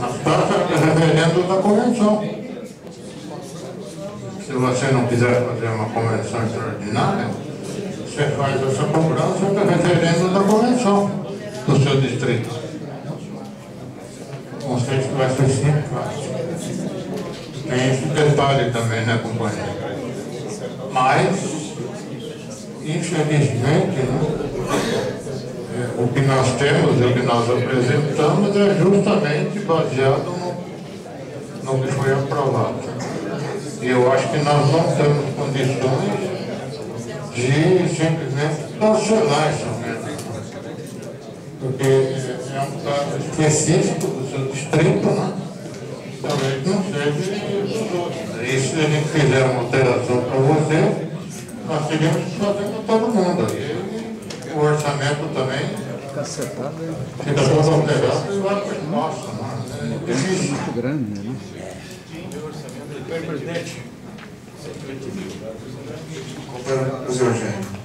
nas taxas de referendo da convenção. Se você não quiser fazer uma convenção extraordinária, você faz essa cobrança do referendo da convenção do seu distrito. Não sei se vai ser simples. Tem esse detalhe também, né, companheiro? Mas, infelizmente, né, nós temos e o que nós apresentamos é justamente baseado no, no que foi aprovado. E eu acho que nós não temos condições de simplesmente cancelar essa meta. Porque é um caso específico do seu distrito, né? Talvez não seja dos outros. E se a gente fizer uma alteração para você, nós teríamos que fazer para todo mundo. E o orçamento também Cacetado é fica todo alterado e vai para o espaço. Né? É muito grande, né? Senhor Eugênio.